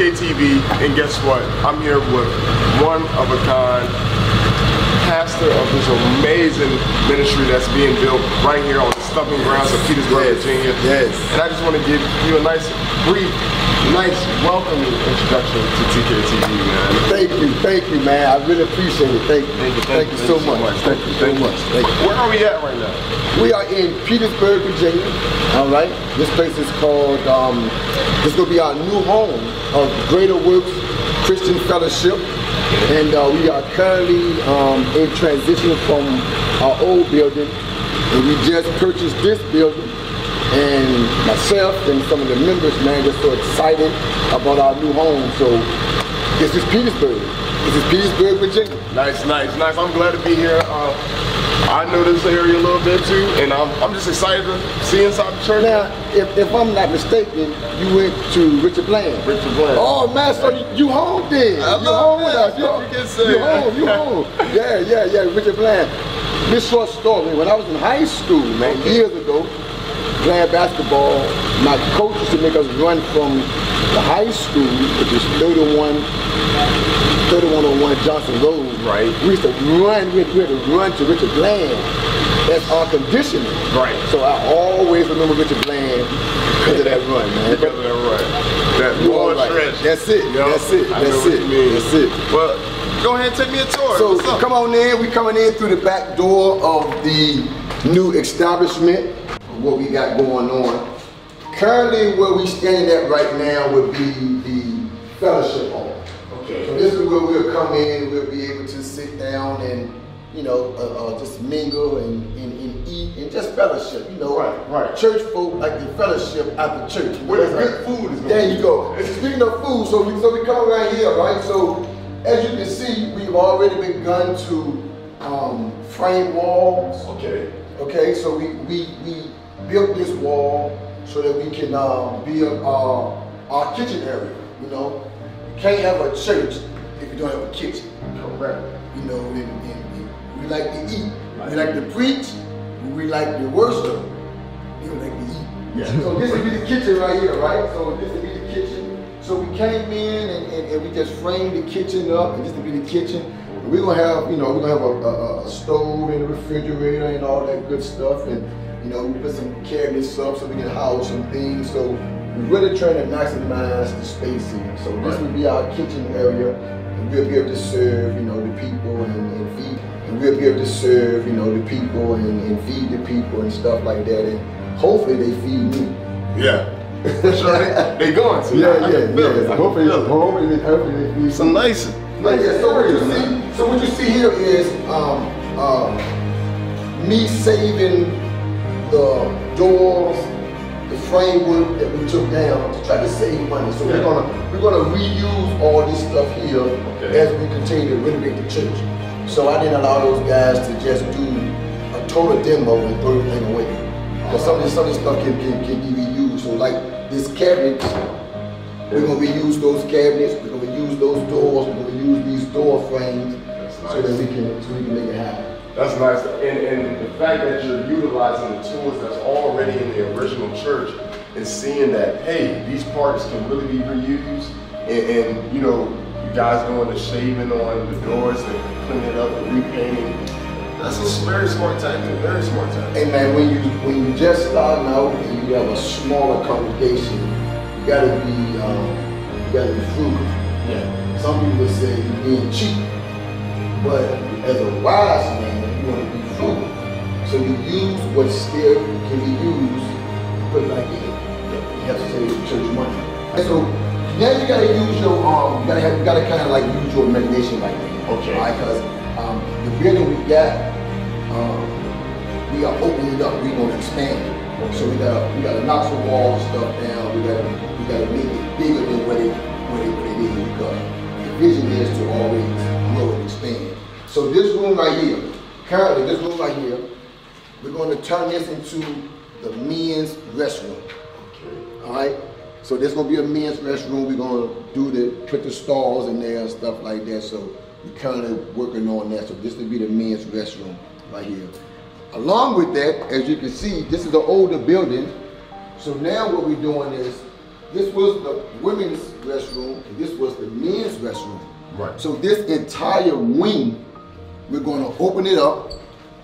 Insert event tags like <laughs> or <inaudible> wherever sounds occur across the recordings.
TKTV, and guess what? I'm here with one of a kind pastor of this amazing ministry that's being built right here on the stumping grounds of Petersburg, Yes, Virginia. yes. And I just want to give you a nice, brief, nice, welcoming introduction to TKTV, man. Thank you, thank you, man. I really appreciate it. Thank you. Thank you, thank you so much. Thank you so much. Thank you. Where are we at right now? We are in Petersburg, Virginia. All right. This place is called. Um, this is gonna be our new home of Greater Works Christian Fellowship, and uh, we are currently um, in transition from our old building, and we just purchased this building. And myself and some of the members, man, just so excited about our new home. So this is Petersburg. This is Petersburg, Virginia. Nice, nice, nice. I'm glad to be here. Uh, I know this area a little bit too, and I'm, I'm just excited to see inside the church. Now, if, if I'm not mistaken, you went to Richard Bland. Richard Bland. Oh man, so you, you home then? I you home with us? You, You can say you that. home? You home? <laughs> Yeah, yeah, yeah. Richard Bland. This short story. When I was in high school, man, Okay. years ago, playing basketball, my coach used to make us run from the high school, which is 31, 3101 Johnson Road. Right. We used to run. We had, we had to run to Richard Bland. That's our conditioning. Right. So I always remember Richard Bland because of that run, man. Because of that right. That You all right. stretch. That's it. Yup. That's it. I That's it. That's it. Well, go ahead and take me a tour. So come on in. We coming in through the back door of the new establishment. What we got going on. Currently, where we standing at right now would be the fellowship hall. Okay. So this is where we'll come in. We'll be able to sit down and you know uh, uh, just mingle and, and, and eat and just fellowship. You know, Right, right. Church folk like the fellowship after church. Where the good food is. There you go. Speaking of food, so we so we come around here, right? So as you can see, we've already begun to um, frame walls. Okay. Okay, so we we, we built this wall so that we can uh, build our our kitchen area. You know, you can't have a church if you don't have a kitchen. Correct. You know, and, and- and we like to eat. We like to preach. We like to worship. We like to eat. Yeah. So this would be the kitchen right here, right? So this would be the kitchen. So we came in and, and, and we just framed the kitchen up, and this would be the kitchen. We're gonna have, you know, we're gonna have a, a, a stove and a refrigerator and all that good stuff, and you know, we put some cabinets up so we can house some things. So we're really trying to maximize the space here. So this Right. would be our kitchen area, and we'll be able to serve, you know, the people and, and feed, and we'll be able to serve, you know, the people and, and feed the people and stuff like that. And hopefully they feed me. Yeah. Sure. They, they going to. <laughs> Yeah, yeah, can feel it. I yeah. Hopefully, feel it. hopefully, hopefully they feed Some nice, nice yeah, so what you see, so what you see here is um, uh, me saving the doors, the framework that we took down to try to save money. So we're gonna we're gonna reuse all this stuff here Okay. as we continue to renovate the church. So I didn't allow those guys to just do a total demo and throw everything away. Because some of this some of this stuff can, can, can be reused. So like this cabinet, we're gonna reuse those cabinets, we're gonna reuse those doors, we're gonna use these door frames That's so that we can so we can make it happen. That's nice. And, and the fact that you're utilizing the tools that's already in the original church and seeing that, hey, these parts can really be reused. And, and you know, you guys doing the shaving on the doors and cleaning it up and repainting. That's a very smart tactic. Very smart tactic. Hey man, when you when you just starting out and you have a smaller congregation, you gotta be um, you gotta be frugal. Yeah. Some people say you're being cheap, but as a wise man, want to be frugal. So you use what still can be used and put it back in. You have to save church money. And so now you gotta use your um, you gotta have, you gotta kind of like use your imagination right now. Okay. Right? Because um, the building we got, um, we are opening it up. We're gonna expand it. So we gotta we gotta knock some walls and stuff down. We gotta we gotta make it bigger than what it what it, what it is because the vision is to always grow and expand. So this room right here, currently this room right here, we're going to turn this into the men's restroom. All right. So there's gonna be a men's restroom. We're gonna do the put the stalls in there and stuff like that. So we're kind of working on that. So this will be the men's restroom right here. Along with that, as you can see, this is an older building. So now what we're doing is, this was the women's restroom, and this was the men's restroom. Right. So this entire wing, we're gonna open it up.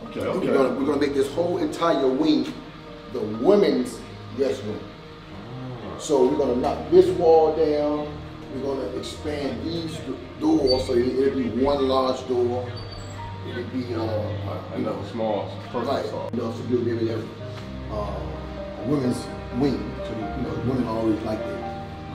Okay, We're gonna, we're gonna make this whole entire wing the women's restroom. So we're gonna knock this wall down. We're gonna expand these doors so it- it'll be one large door. It'll be, uh, Another small right. person saw. You know, so you'll be able to have uh, a women's wing. So you know, women always like to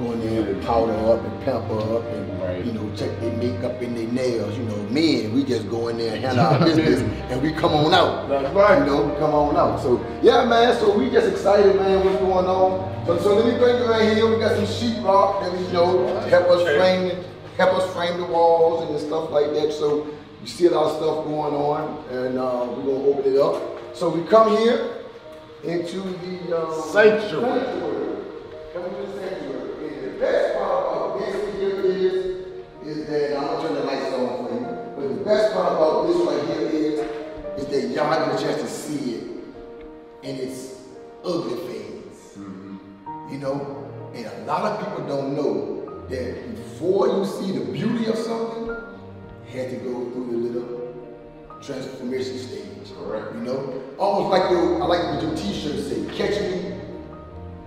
go in there and powder up and pamper up and Right. you know check their makeup and their nails. You know, men we just go in there and handle our <laughs> business and we come on out. That's right. You know, we come on out. So yeah, man. So we just excited, man. What's going on? So so let me bring you right here. We got some sheetrock that we you know help us frame help us frame the walls and stuff like that. So you see a lot of stuff going on, and uh, we're gonna open it up. So we come here into the um, Sanctuary. Come into the sanctuary. And the best part about this here is, is that I'm gonna turn the lights on for you. But the best part about this right here is, is that y'all get a chance to see it in its ugly phase. Mm-hmm. You know, and a lot of people don't know that before you see the beauty of something, had to go through the little transformation stage. Correct. You know, almost like your, I like what your T-shirt say, catch me,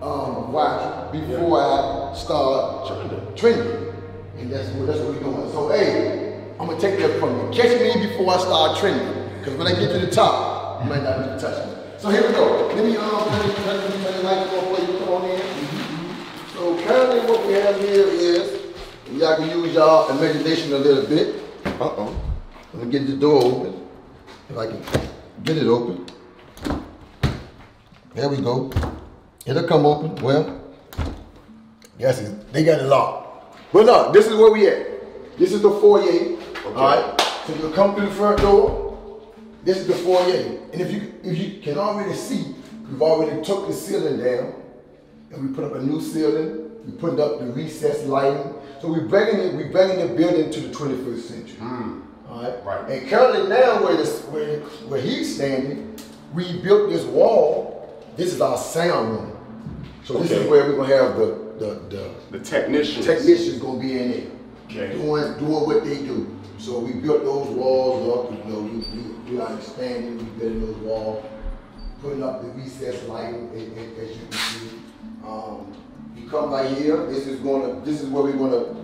um, watch before I start Trending. trending, and that's what that's what we're doing. So hey, I'm gonna take that from you. Catch me before I start trending, because when I get to the top, you might not need to touch me. So here we go. Let me um, let me let me let me light go for you. Come on in. So currently, what we have here is, y'all can use y'all imagination a little bit. Uh oh. Let me get the door open. If I can get it open. There we go. It'll come open. Well, yes, they got it locked. But no, this is where we at. This is the foyer. All right. So you'll come through the front door. This is the foyer. And if you if you can already see, we've already took the ceiling down, and we put up a new ceiling. We put up the recessed lighting. So we're bringing it. We're bringing the building to the 21st century. Hmm. All right. Right. And currently now, where this where where he's standing, we built this wall. This is our sound room. So this Okay. is where we're gonna have the the the The technicians. technicians gonna be in there. Okay. Doing doing what they do. So we built those walls up, you know, we, we, we are expanding, we building those walls, putting up the recess lighting, as, you can see. Um, you come by here, this is gonna, this is where we're gonna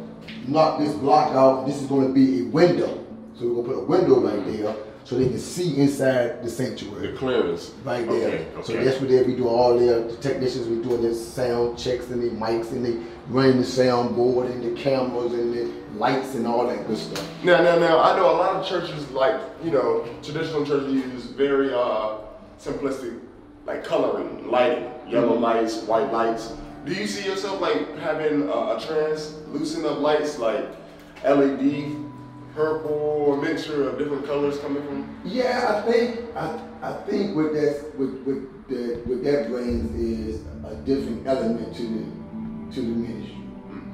knock this block out, this is gonna be a window. So we're gonna put a window right there, so they can see inside the sanctuary. The clearance. right there. Okay, So that's what they be doing all their the technicians be doing their sound checks and their mics and they running the sound board and the cameras and the lights and all that good stuff. Now, now, now, I know a lot of churches, like, you know, traditional churches use very uh, simplistic, like coloring, lighting, yellow Mm-hmm. lights, white lights. Do you see yourself like having a, a translucent of lights, like LED, purple, or mixture of different colors coming from? Yeah, I think I, I think what that what, what that what that brings is a different element to the to the ministry.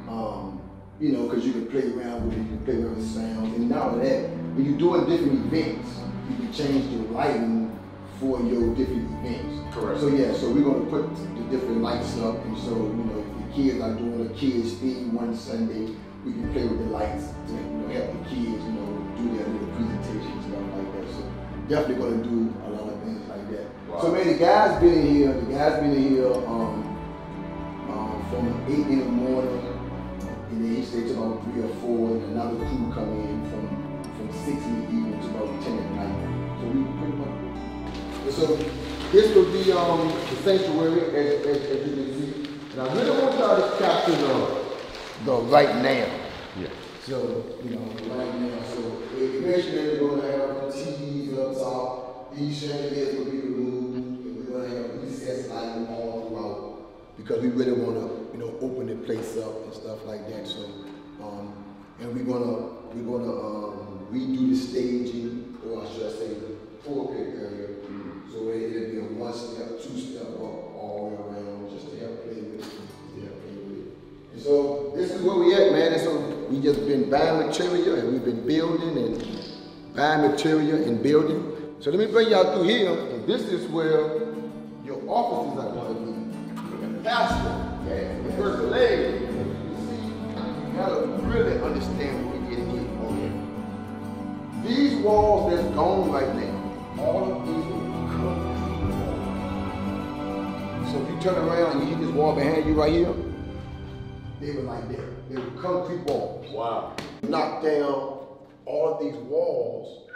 Um, you know, because you can play around with it, you can play around with sounds, and not only that, when you're doing different events, you can change the lighting for your different events. Correct. So yeah, so we're gonna put the different lights up, and so you know, if the kids are doing a kids thing one Sunday, we can play with the lights to you know help the kids, you know, do their little presentations and stuff like that. So definitely gonna do a lot of things like that. Wow. So man, the guys been in here. The guys been in here um, um, from eight in the morning, and then he stayed till about three or four, and another crew come in from from six in the evening to about ten at night. So we pretty much. So this will be um, the sanctuary as, as, as you can see. And I really want y'all to capture the the right now. Yeah. So, you know, right now, so eventually we're gonna have the TVs up top, these chandeliers will be removed, and we're gonna have recessed lighting all throughout, because we really wanna, you know, open the place up and stuff like that, so, um, and we're gonna, we're gonna, um, redo the staging, or should I say, the pulpit area, so it- it'll be a one step, two step up where we at, man. And so we just been buying material and we've been building and buying material and building. So let me bring y'all through here. And this is where your offices are going to be. pastor, Yeah. the first lady. You see, you gotta really understand what we're getting here. These walls that's gone right now, all of these. So if you turn around and you hit this wall behind you right here, they were like that. They were concrete walls. Wow. Knock down all of these walls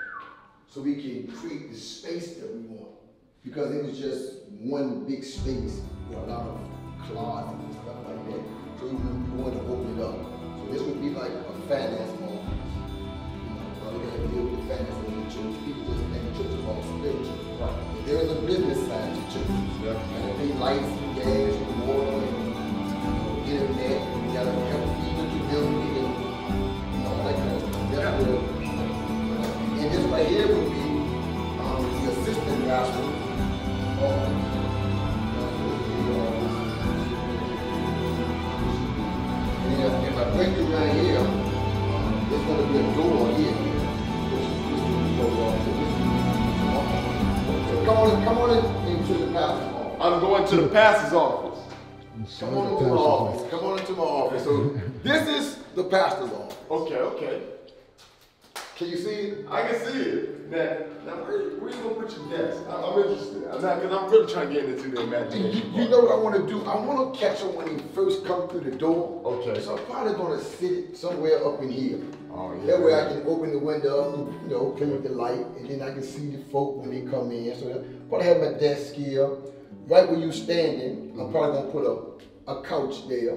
so we can create the space that we want. Because it was just one big space with a lot of closets and stuff like that. So we wanted to open it up. So this would be like a finance office. You know, rather than deal with finance in the church, people just think church is all spiritual. Right. There is a business side to the pastor's office. Come on into my office. Come on into my office. So <laughs> this is the pastor's office. Okay, okay. Can you see it? I can see it. Now, now where, where you gonna put your desk? I'm, I'm interested. I'm not, cause I'm really trying to get into the imagination. you know what I want to do? I want to catch him when he first come through the door. Okay. So I'm probably gonna sit somewhere up in here. Oh, yeah. That way I can open the window up and you know play with the light, and then I can see the folk when they come in. So I'm probably have my desk here, right where you're standing. I'm probably gonna put a, a couch there.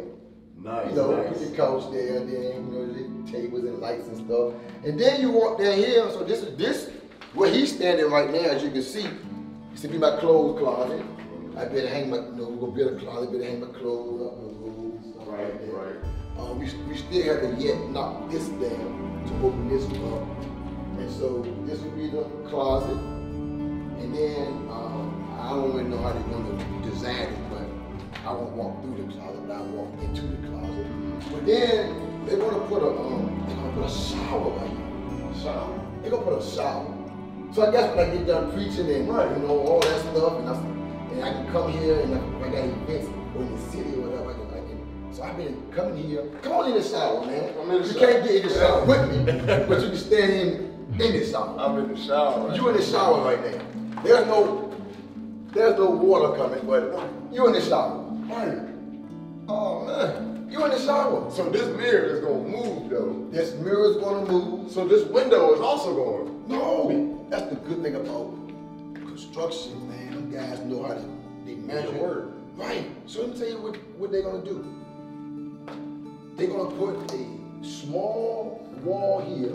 Nice, You know, nice. put the couch there, and then you know the tables and lights and stuff. And then you walk down here. So this is this where he's standing right now, as you can see. This to be my clothes closet. I better hang my, you know, we're gonna build a closet. Better hang my clothes up, my robes, stuff Right, like that. right. Uh, we, we still haven't yet knocked this down to open this up. And so this will be the closet. And then um, I don't really know how they're gonna design it, but I won't walk through the closet, but I walk into the closet. But then they're gonna put a um, they're gonna put a shower right here. Shower. They're gonna put a shower. So I guess when I get done preaching and Right. you know all that stuff, and I, and I can come here and if I got events or in the city or whatever, I can, I can. So I've been coming here. Come on in the shower, man. I'm in the you shower. can't get in the shower with me, but you can stand in in the shower. I'm in the shower. Right You in the shower right now. There's no there's no water coming, but you in the shower. Right. Oh man, you in the shower. So this mirror is gonna move though. This mirror is gonna move. So this window is also going. No, that's the good thing about construction, man. Them guys know how to they measure They work. Right. So let me tell you what, what they're gonna do. They're gonna put a small wall here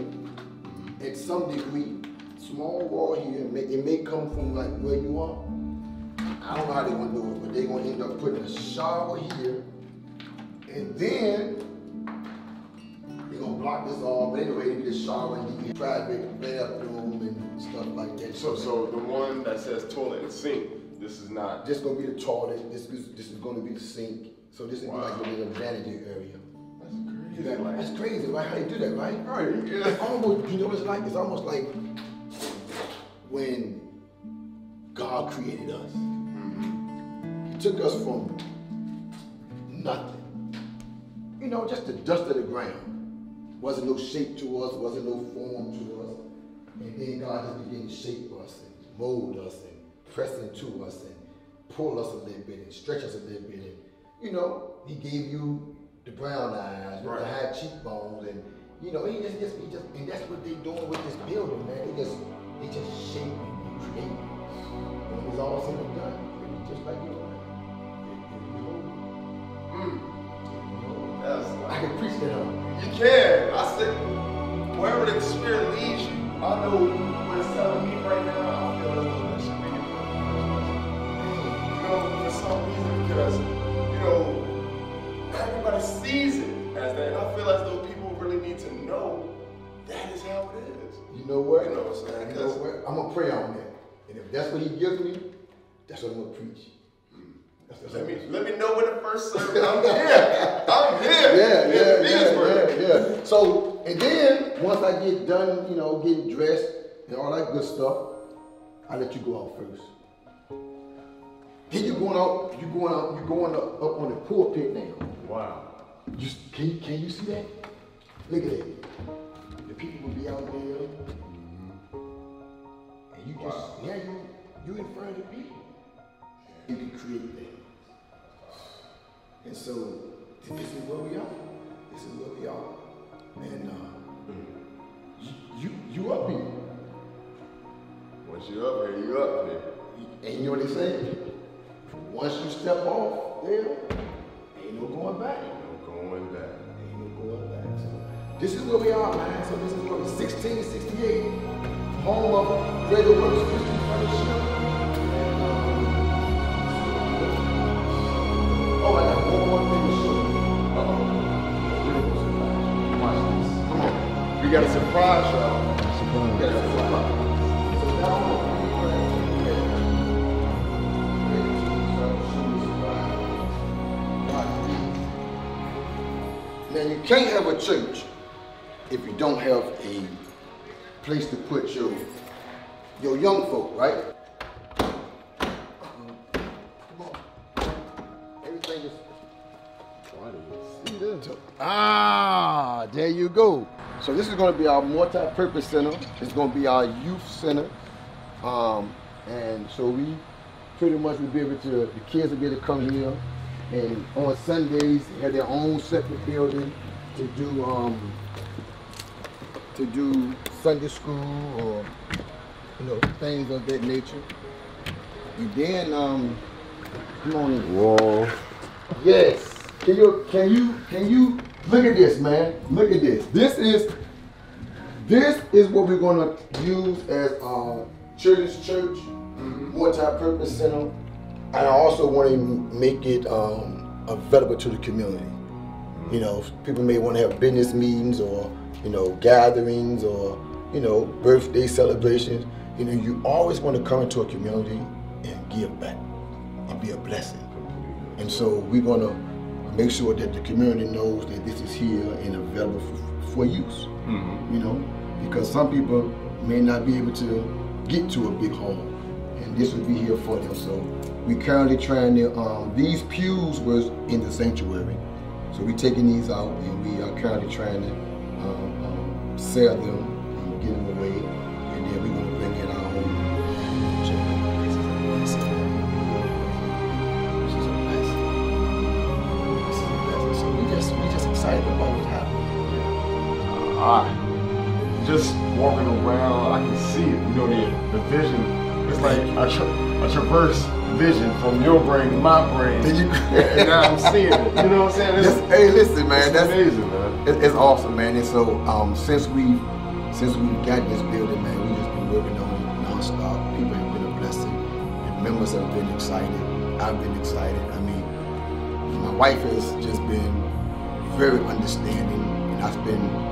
at some degree. Small wall here. It may, it may come from like where you are. I don't know how they're gonna do it, but they're gonna end up putting a shower here. And then they're gonna block this off, but anyway, you get shower and you get private bathroom and stuff like that. So so the one that says toilet and sink, this is not. this is gonna be the toilet, this is this is gonna be the sink. So this is Wow. like a little vanity area. That's crazy. That's crazy, right? How you do that, right? Right. It's Yeah. almost, you know what it's like? It's almost like when God created us. Took us from nothing. You know, just the dust of the ground. Wasn't no shape to us, wasn't no form to us. And then God just began to shape us and mold us and press into us and pull us a little bit and stretch us a little bit. And, you know, He gave you the brown eyes, with the Right. high cheekbones, and you know, he just, just, he just, and that's what they doing with this building, man. They just, they just shaping and creating. When it's all said and done, just like you. Mm. That's I can preach that up. You can. I said, wherever the spirit leads you, I know what it's telling me right now. I feel as though that should be the You know, for some reason, because you know, everybody sees it as that. And I feel as though people really need to know that is how it is. You know what? You know what I'm saying? You know what? I'm gonna pray on that. And if that's what he gives me, that's what I'm gonna preach. That's, that's Let me let me know when the first service. I'm <laughs> here. I'm here. yeah, yeah, yeah, yeah, yeah. So, and then once I get done, you know, getting dressed and all that good stuff, I let you go out first. Then you're going out, you're going out, you're going up, up on the pulpit now. Wow. Just can you can you see that? Look at that. The people will be out there, and you just Wow. yeah you you in front of the people. You can create things. And so this is where we are. This is where we are. And uh, you, you you up here. Once you up here, you up here. And you know what they say? Once you step off there, ain't no going back. Ain't No going back. Ain't no going back. So this is where we are, man. So this is where we're 1668, home of Greater Works Christian Fellowship. We got a surprise, y'all. We got a surprise. Now you can't have a church if you don't have a place to put your your young folk, right? You? Ah, there you go. So this is going to be our multi-purpose center. It's going to be our youth center, um, and so we pretty much will be able to. The kids will be able to come here, and on Sundays have their own separate building to do um, to do Sunday school or you know things of that nature. And then um, come on in. Whoa. Yes. Can you can you can you look at this, man? Look at this. This is this is what we're gonna use as our children's church, multi-purpose center. And I also want to make it um, available to the community. You know, people may want to have business meetings or you know gatherings or you know birthday celebrations. You know, you always want to come into a community and give back and be a blessing. And so we're gonna make sure that the community knows that this is here and available for, for use. You know, because some people may not be able to get to a big hall, and this will be here for them. So we currently trying to. Um, these pews was in the sanctuary, so we're taking these out, and we are currently trying to um, um, sell them I just walking around, I can see it. You know, the, the vision. It's like a, tra- a traverse vision from your brain to my brain. Did you- <laughs> and now I'm seeing it. You know what I'm saying? It's, hey, listen, man, it's that's amazing, man. it- it's awesome, man. And so um, since we since we got this building, man, we just been working on it nonstop. People have been a blessing, and members have been excited. I've been excited. I mean, my wife has just been very understanding, and I spend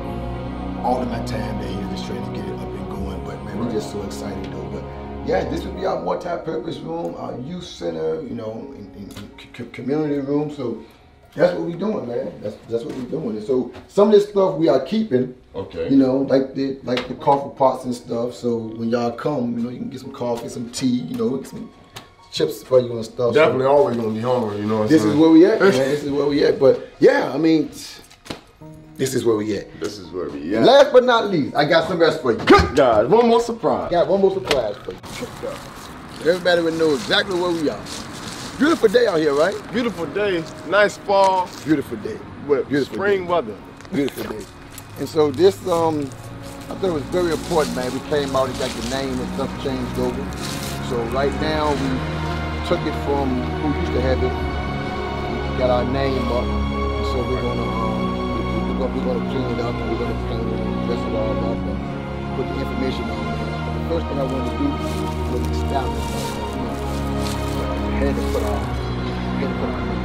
all of my time there here just trying to get it up and going. But man, we're just so excited though. But yeah, this would be our multi-purpose room, our youth center, you know, in, in, in c- community room. So that's what we're doing, man. That's that's what we're doing. And so some of this stuff we are keeping. Okay. You know, like the like the coffee pots and stuff. So when y'all come, you know, you can get some coffee, some tea, you know, some chips for you and stuff. So- Definitely always gonna be hungry, you know this saying? is where we at, <laughs> man. This is where we at. But yeah, I mean, this is where we at. This is where we at. Last but not least, I got some rest for you. Good guys, one more surprise. Got one more surprise for you. Everybody would know exactly where we are. Beautiful day out here, right? Beautiful day, nice fall Beautiful day. with Beautiful spring day. weather. Beautiful day. And so this, um, I thought it was very important, man. We came out and got the name and stuff changed over. So right now we took it from who used to have it. We got our name up. So we're gonna, um, we're gonna, we're gonna clean it up. and We're gonna paint it and dress it all up and put the information on there. But The first thing I wanted to do was establish, uh, you know, we had to put our, we had to put name.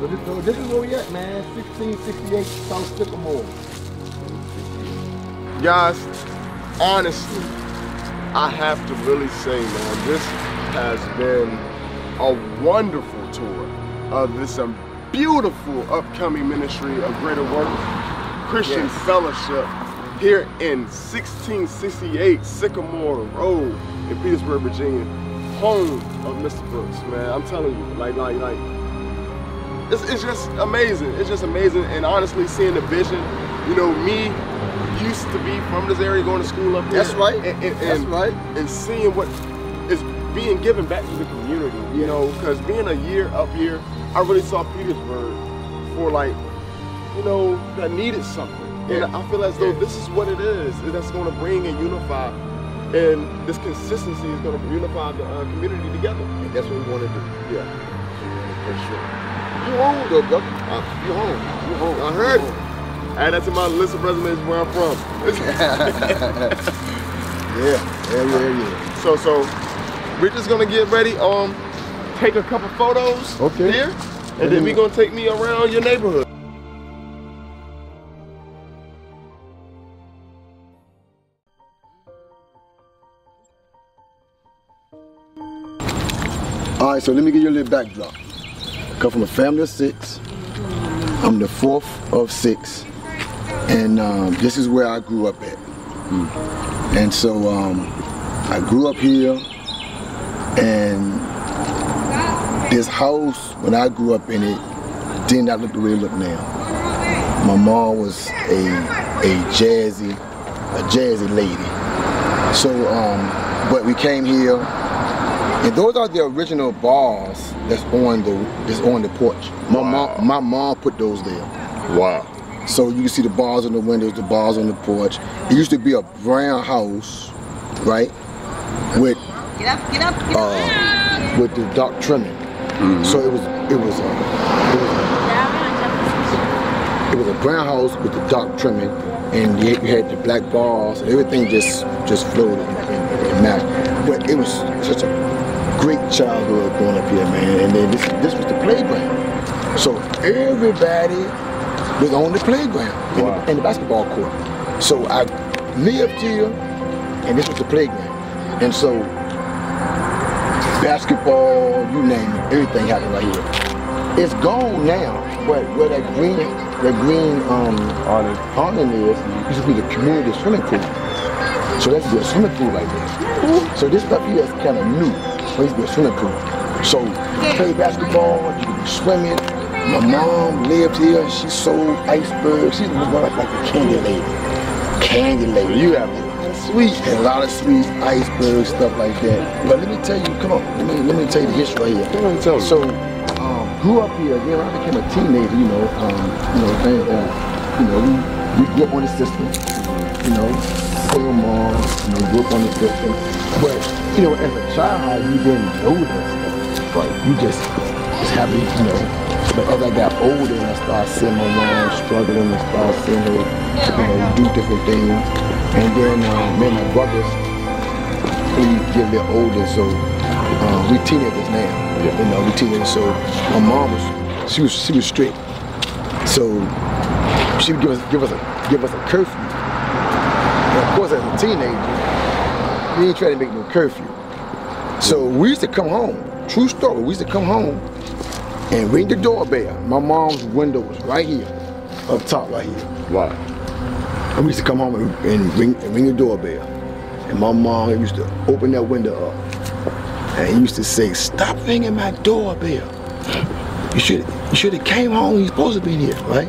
So this, so this is where we at, man. 1668 South Sycamore. Guys, honestly, I have to really say, man, this has been a wonderful tour of this um, beautiful upcoming ministry of Greater Work Christian Yes. Fellowship here in 1668 Sycamore Road. in Petersburg, Virginia, home of Mr. Brooks, man. I'm telling you, like, like, like, it's, it's just amazing. It's just amazing. And honestly, seeing the vision, you know, me used to be from this area, going to school up here. That's right. And, and, That's and- right. And seeing what is being given back to the community, you Yeah. know, because being a year up here, I really saw Petersburg for like, you know, that needed something. And I feel as though Yeah. this is what it is. That's going to bring and unify. And this consistency is going to unify the uh, community together. And that's what we want to do. Yeah. For sure. You home though, brother. Uh, you home. You home. I heard. Home. Add that to my list of resumes where I'm from. <laughs> Yeah, yeah, yeah, yeah. so, so we're just gonna get ready. Um, take a couple photos Okay. here, and then we're gonna take me around your neighborhood. All right, so let me give you a little backdrop. I come from a family of six. I'm the fourth of six, and um, this is where I grew up at. And so um, I grew up here, and this house, when I grew up in it, did not look the way it look now. My mom was a a jazzy, a jazzy lady. So, um, but we came here, and those are the original bars that's on the that's on the porch. My Wow. mom, my mom put those there. Wow. So you can see the bars on the windows, the bars on the porch. It used to be a brown house, right, with Get up, get up, get uh, up. with the dark trimming. Mm-hmm. So it was uh, it was a, it was a it was a brown house with the dark trimming, and you had the black bars, and everything just just floated and, and, and matched. But it was such a great childhood growing up here, man. And then this this was the playground, so everybody was on the playground in, the, in the basketball court. So I lived here, and this was the playground, and so basketball, you name it, everything happened right here. It's gone now, but where that green, that green um, awning is, used to be the community swimming pool. So that's the swimming pool right there. So this stuff here is kind of new. So used to be a swimming pool. So you play basketball, you can be swimming. My mom lives here. She sold icebergs. She was like, like a candy lady. Candy lady. You have of sweets. And a lot of sweets, icebergs, stuff like that. But let me tell you, come on, let me let me tell you the history right here. ahead and tell me. So, um, grew up here. Then I became a teenager, you know, um, you know, and, uh, you know, we, we grew up on the system. You know, single mom, you know, grew up on the system. But you know, as a child, you didn't know that stuff. Right. You just was happy, you know. But as I got older and I started seeing my mom struggling and started seeing her, you know, do different things. And then um, me and my brothers, we get a little older, so um, we teenagers now. Yeah. You know, we teenagers. So my mom was, she was, she was strict. So she would give us, give us a, give us a curfew. And of course, as a teenager, we ain't trying to make no curfew. So we used to come home. True story. We used to come home and ring the doorbell. My mom's window was right here, up top right here. Wow. We used to come home and, and ring and ring the doorbell. And my mom used to open that window up. And he used to say, Stop ringing my doorbell. You should you should have came home, you supposed to be in here, right?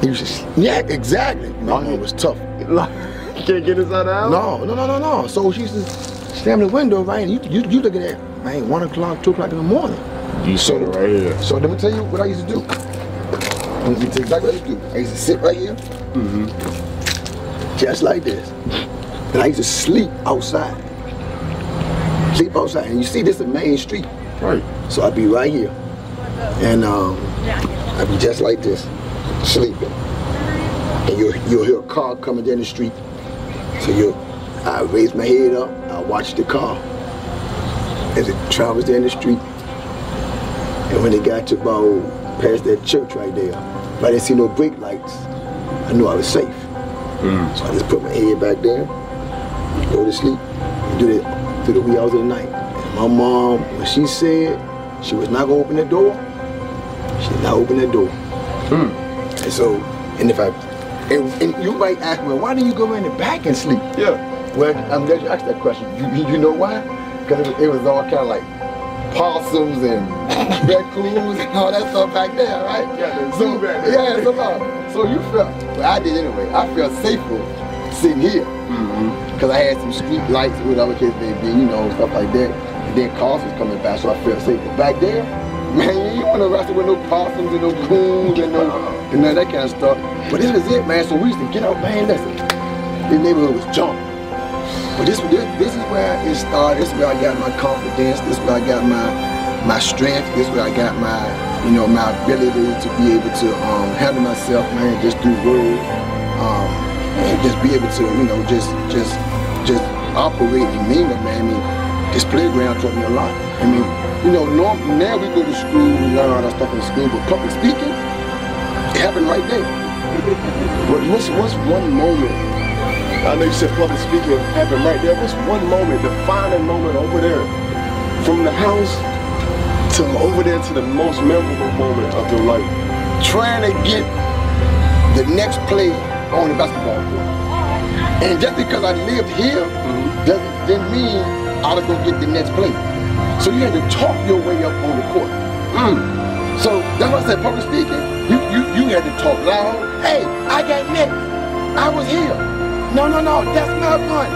He used to Yeah, exactly. My mom was tough. can't get inside the house? No, no, no, no, no. So she used to slam the window, right? And you, you, you looking at that, man, one o'clock, two o'clock in the morning. You said it right here. So let me tell you what I used to do. Let me tell you exactly what I used to do. I used to sit right here, just like this. And I used to sleep outside. Sleep outside. And you see this is the main street. Right. So I'd be right here. And um, I'd be just like this, sleeping. And you'll, you'll hear a car coming down the street. So you I raise my head up, I watch the car as it travels down the street. And when it got to about past that church right there, if I didn't see no brake lights, I knew I was safe. Mm. So I just put my head back there, go to sleep, and do that through the wee hours of the night. And my mom, when she said she was not gonna open the door, she did not open the door. Mm. And so, and if I, and, and you might ask me, why do you go in the back and sleep? Yeah. Well, I'm glad you asked that question. You, you, you know why? Because it, it was all kind of like possums and raccoons <laughs> and all that stuff back there, right? Yeah, so, there. Yeah, so, uh, so you felt, well, I did anyway. I felt safer sitting here Mm-hmm. because I had some street lights, whatever case may be, you know, stuff like that. And then cars was coming back, so I felt safe. But back there, man, you want to wrestle with no possums and no coons and no and none of that kind of stuff. But this was it, man. So we used to get out, man. Listen, this neighborhood was jumping. But this, this, this is where it started. This is where I got my confidence. This is where I got my my strength. This is where I got my, you know, my ability to be able to um, handle myself, man, just through words, um, and just be able to, you know, just just just operate in Mina, man. I mean, this playground taught me a lot. I mean, you know, norm, now we go to school, we learn all that stuff in school, but public speaking, it happened right there. What, what's what's one moment I know you said public speaking happened right there. What's one moment, defining moment over there, from the house to over there to the most memorable moment of your life? trying to get the next play on the basketball court. And just because I lived here doesn't, didn't mean I was gonna get the next play. So you had to talk your way up on the court. Mm. So that's why I said public speaking. You you you had to talk loud. Hey, I got next. I was here. No, no, no, that's not fun.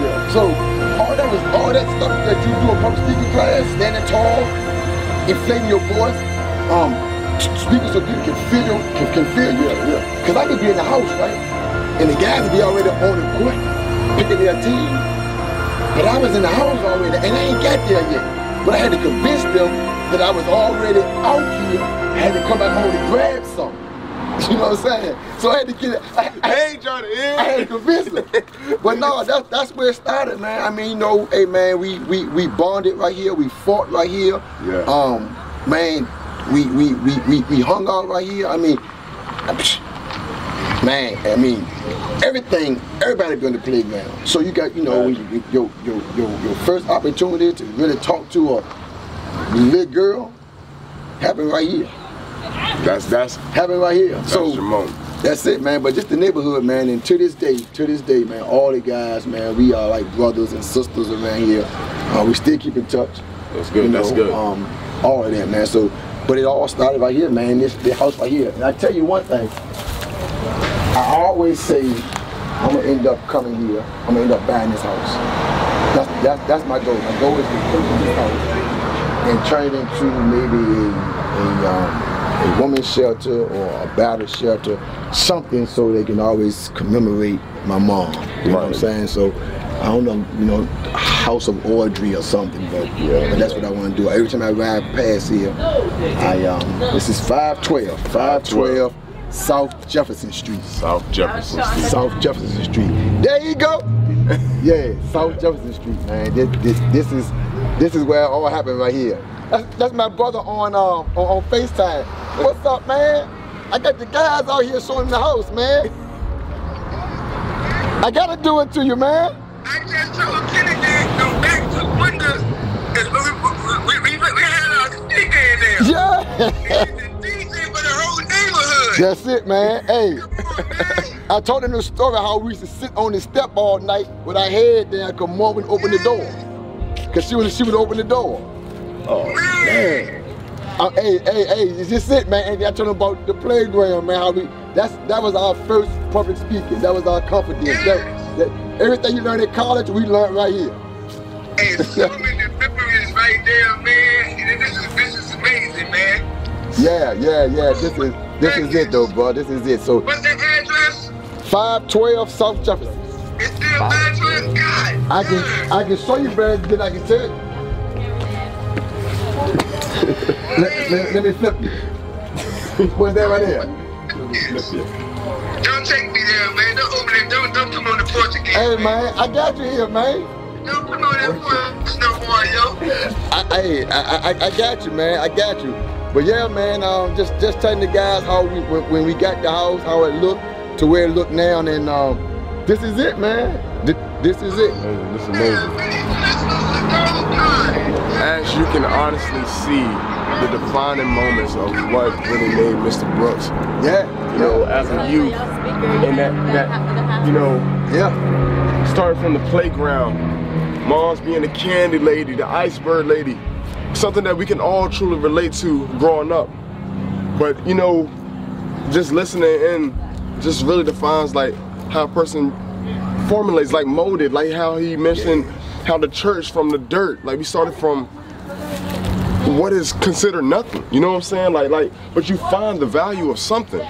Yeah. So all that was all that stuff that you do in public speaking class, standing tall, inflating your voice, um, speaking so people can feel you, can, can feel you. Yeah, yeah. Cause I could be in the house, right? And the guys would be already on the court, picking their team. But I was in the house already, and I ain't got there yet. But I had to convince them that I was already out here. I had to come back home to grab something. <laughs> You know what I'm saying? So I had to get it. I, I, Hey, Johnny, I had to convince them. But no, <laughs> that's that's where it started, man. I mean, you know, hey man, we we we bonded right here, we fought right here. Yeah. Um, man, we we we we, we hung out right here. I mean, man, I mean, everything, everybody be on the playground. So you got, you know, you, your, your your your first opportunity to really talk to a little girl happened right here. That's that's Happened right here. that's so your moment. that's it, man. But just the neighborhood, man. And to this day, to this day, man, all the guys, man, we are like brothers and sisters around here. Uh, we still keep in touch. That's good. You know, that's good. Um, all of that, man. So, but it all started right here, man. This, this house right here. And I tell you one thing. I always say I'm gonna end up coming here. I'm gonna end up buying this house. That's that's that's my goal. My goal is to purchase this house and turn it into maybe a a, um, a woman's shelter or a battle shelter, something so they can always commemorate my mom. You know what I'm saying? So I don't know, you know, House of Audrey or something, but Yeah. but that's what I want to do. Every time I ride past here, I um this is 512, 512 South Jefferson Street. South Jefferson Street. South Jefferson Street. There you go. <laughs> yeah, South Jefferson Street, man. This, this, this is this is where it all happened right here. That's, that's my brother on, uh, on on FaceTime. What's up, man? I got the guys out here showing the house, man. I gotta do it to you, man. I just told Kenny to go back to windows. We, we, we, we had our speaker in there. Yeah. He's the DJ for the whole neighborhood. That's it, man. Hey. Come on, man. <laughs> I told him the story how we used to sit on the step all night with our head down, come mom would open the door. Cause she would she would open the door. Oh, oh Man. Uh, hey, hey, hey, it's just it, man. And I told him about the playground, man. How we that's that was our first public speaking. That was our confidence. That, that everything you learned in college, we learned right here. Hey, so many memories right there, man. This is, this is amazing, man. Yeah, yeah, yeah. This is this is it though, bro. This is it. So What's the address? 512 South Jefferson. It's still address? God. I can I can show you better than I can tell you. Let, let- let me flip you. What's that right there? Don't take me there, man. Don't open it. Don't, don't come on the porch again. Hey man, I got you here, man. Don't come on that porch no more, yo. I, hey, I, I, I got you, man. I got you. But yeah, man, um, just just telling the guys how we when, when we got the house, how it looked to where it looked now, and um, this is it, man. Th- This is it. amazing. This is amazing. Let's go. Let's go. God. As you can honestly see the defining moments of what really made Mr. Brooks, Yeah, you know, as a youth, and that, that you know, yeah, starting from the playground, moms being the candy lady, the iceberg lady, something that we can all truly relate to growing up. But you know, just listening in just really defines like how a person formulates, like molded, like how he mentioned how the church from the dirt, like we started from what is considered nothing. You know what I'm saying? Like like but you find the value of something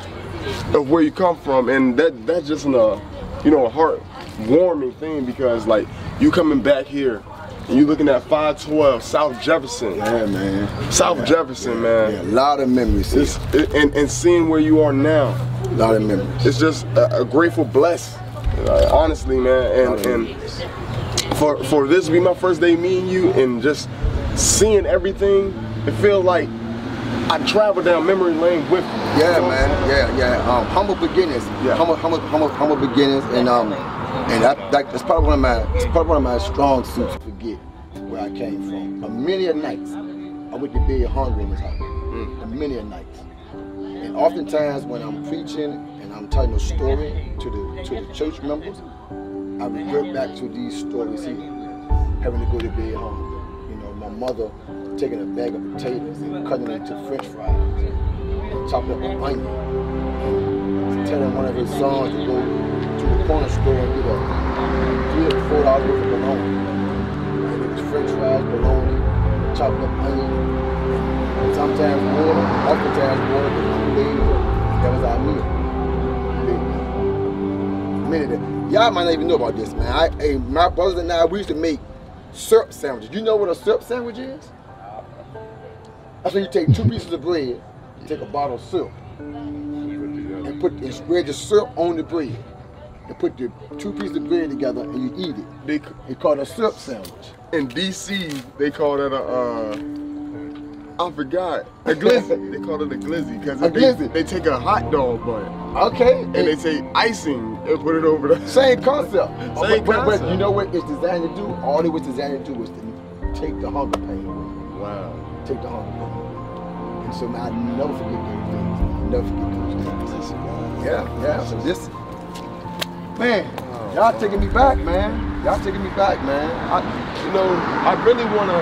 of where you come from and that that's just a you know a heart warming thing because like you coming back here and you looking at 512 South Jefferson. Yeah, man. South Yeah. Jefferson, Yeah, a lot of memories. It's, it, and, and seeing where you are now, A lot of memories. it's just a, a grateful bless. uh, honestly, man. And and for for this to be my first day meeting you and just seeing everything, it feels like I traveled down memory lane with you. Yeah, You know man. Yeah, yeah. Um, humble beginnings. Yeah. Humble, humble, humble, humble beginnings, and um, and that, that that's probably one of my it's probably one of my strong suits to forget where I came from. A many a nights I went to bed hungry in this house. A many a nights. And oftentimes when I'm preaching and I'm telling a story to the to the church members, I revert back to these stories. Having to go to bed hungry. You know, my mother taking a bag of potatoes and cutting it into French fries and chopping up an onion. And telling one of his sons to go to the corner store and get a three or four dollars worth of bologna. And it was French fries, bologna, chopped up onion, and sometimes water, oftentimes water, but Kool-Aid. That was our meal. Them. Y'all might not even know about this, man. I, hey, my brothers and I, we used to make syrup sandwiches. You know what a syrup sandwich is? That's when you take two pieces of bread, you take a bottle of syrup, and put and spread the syrup on the bread, and put the two pieces of bread together and you eat it. They, It's called a syrup sandwich. in DC, they call that a, uh, I forgot, a glizzy. they call it a glizzy because they, glizzy. they take a hot dog bun Okay. and they take icing and put it over the. <laughs> Same concept. Same oh, but, but- but you know what it's designed to do? All it was designed to do was to take the hunger pain away. Wow. Take the hunger pain away. And so man, I never forget those things. I never forget those things. Yeah, yeah. So this, man, oh, y'all taking me back, man. Y'all taking me back, man. I, you know, I really want to,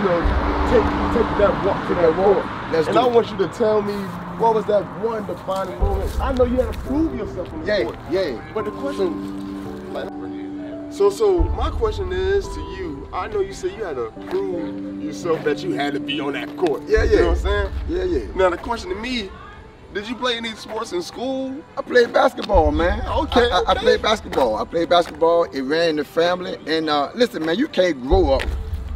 you know, take take that walk to that walk. Let's and I it. want you to tell me what was that one defining moment. I know you had to prove yourself on the Yeah, court. yeah. But the question, so so my question is to you. I know you said you had to prove yourself that you had to be on that court. Yeah, yeah. You know what I'm saying? Yeah, yeah. Now the question to me, did you play any sports in school? I played basketball, man. Okay, I, I, I played basketball. I played basketball. It ran in the family. And uh, listen, man, you can't grow up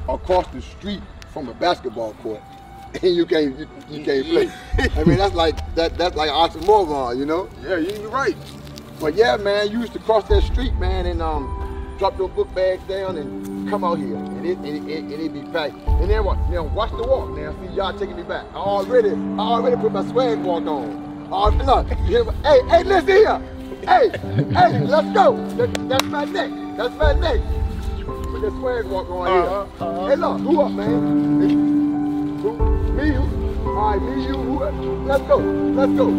across the street from a basketball court <laughs> and you can't you, you can't play. I mean, that's like that that's like oxymoron, you know. Yeah, you- you're right. But yeah, man, you used to cross that street, man, and um, drop your book bags down and come out here, and it and it, it, and it be packed. And then what? Now watch the walk. Now see y'all taking me back. I already, I already put my swag walk on. Oh, look, you hear me? Hey, hey, listen here. Hey, hey, let's go. That, that's my neck. That's my neck. That swag walk on here. Uh-huh, uh-huh. Hey, look, who up, man? Hey, who? Me, you. All right, me, you, who up? Let's go. Let's go. And,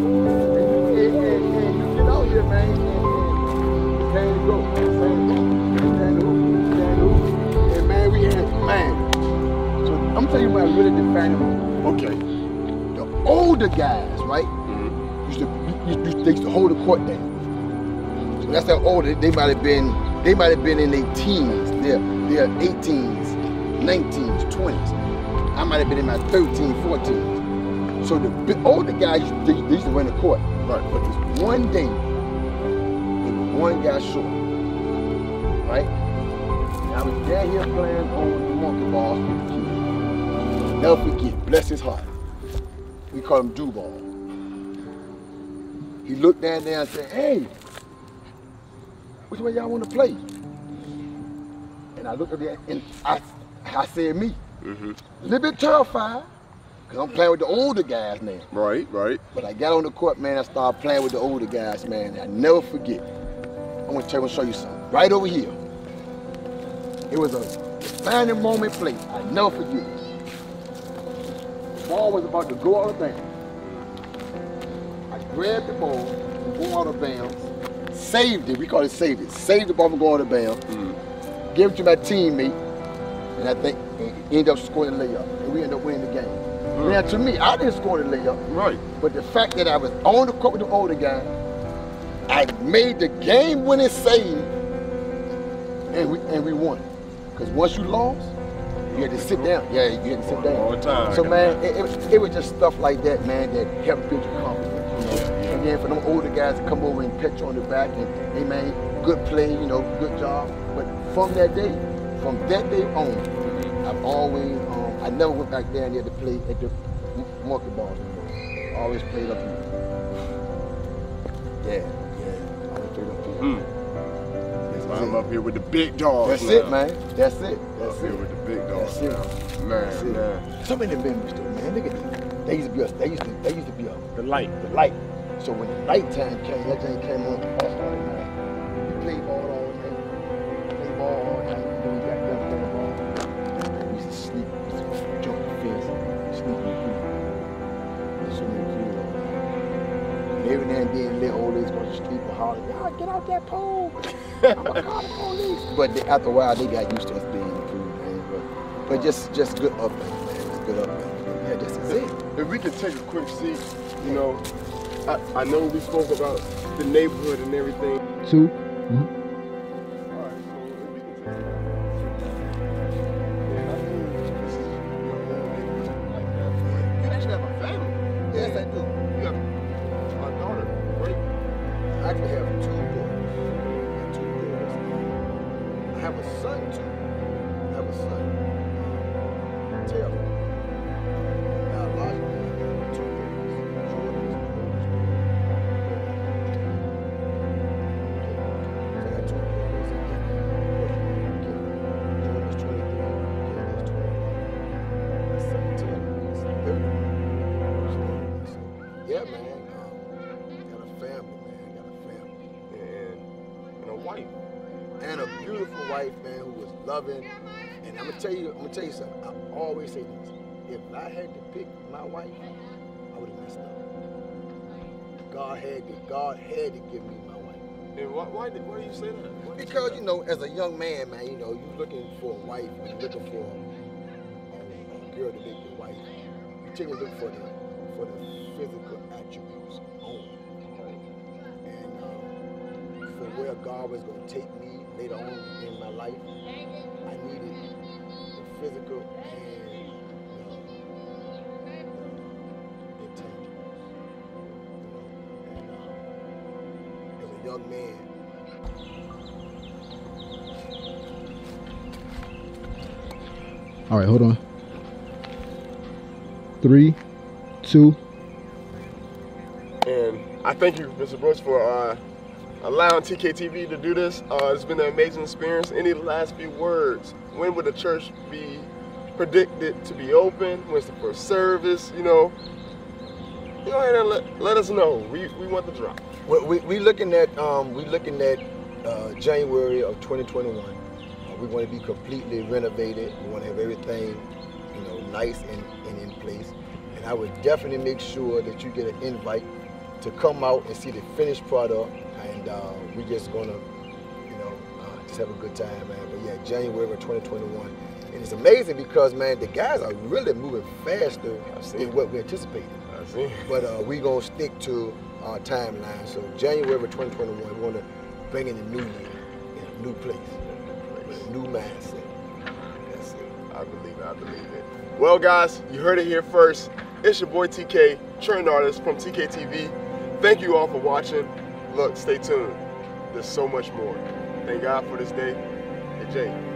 and, and, and you get out here, man. And, and and go. Stand and go. Stand. Stand and man, we had, man. So I'm telling you what really defining. Okay. The older guys, right? Mhm. Used to, used, used, they used to hold the court down. So that's how old they, they might have been. They might have been in their teens, their their 18s, 19s, 20s. I might have been in my 13, 14s. So the older guys, they, they used to run the court. Right. But this one day, one guy short, right? And I was down here playing on the monkey ball. Never forget, bless his heart. We call him Duval. He looked down there and said, hey, which way y'all want to play? And I looked at that and I, I said me. Mm-hmm. A little bit terrified, because I'm playing with the older guys now. Right, right. But I got on the court, man, I started playing with the older guys, man. I never forget. I'm gonna tell you, show you something. Right over here. It was a defining moment play. I never forget. The ball was about to go out of bounds. I grabbed the ball go out of bounds. saved it. We call it saved it. Saved the ball from going to bounds. Mm. Give it to my teammate, and I think he ended up scoring the layup, and we ended up winning the game. Now, to me, I didn't score the layup, Right. but the fact that I was on the court with the older guy, I made the game-winning save, and we and we won. Because once you lost, you had to sit down. Yeah, you had to sit down. All the time. So man, it, it, it was just stuff like that, man, that helped build your confidence. You know? And then for them older guys to come over and pat you on the back and, hey man, good play, you know, good job. But from that day, from that day on, I've always, um, I never went back down there to play at the m- monkey balls anymore. I always played up here. Yeah, yeah, always played up here. Mm. That's I'm it. up here with the big dogs. That's now. it, man. That's it. That's Up here it. with the big dogs. That's it. now. Man, That's it. man. So many memories though, man. Look at that. They used to be a, they used to they used to be a The light. the light. So when the night time came, that thing came on y'all get out that pool. I'm gonna call the police. But they, after a while they got used to us being in the pool, man. But, but just just good upbringing, man. Just good upbringing. Yeah, this is it. If we could take a quick seat, you know, I, I know we spoke about the neighborhood and everything. Two. Loving. And I'm gonna tell you, I'm gonna tell you something. I always say this: if I had to pick my wife, I would have messed up. God had to, God had to give me my wife. And why, why, did, why do you say that? Why you Because say you know, as a young man, man, you know, you're looking for a wife, you're looking for a, a girl to make your wife. You take a look for the for the physical attributes only. And um, for where God was going to take me later on in my life, I needed the physical and the, the intangibles. You know? And um, as a young man, All right, hold on. Three, two. And I thank you, Mr. Brooks, for uh, allowing TKTV to do this. Uh, it's been an amazing experience. Any last few words? When would the church be predicted to be open? When's the first service? You know, go ahead and let, let us know. We, we want the drop. We, we, looking at um, we looking at uh, January of 2021. Uh, we want to be completely renovated. We want to have everything, you know, nice and, and in place. And I would definitely make sure that you get an invite to come out and see the finished product. And uh, we're just gonna, you know, uh, just have a good time, man. But yeah, January of 2021. And it's amazing because man, the guys are really moving faster than what we anticipated. I see. But uh, we gonna stick to our timeline. So January of 2021, we want to bring in the new year, in a new place, with a new mindset. That's it. I believe it. I believe it. Well, guys, you heard it here first. It's your boy TK, Trent Artis from TKTV. Thank you all for watching. Look, stay tuned. There's so much more. Thank God for this day. Hey, Jay.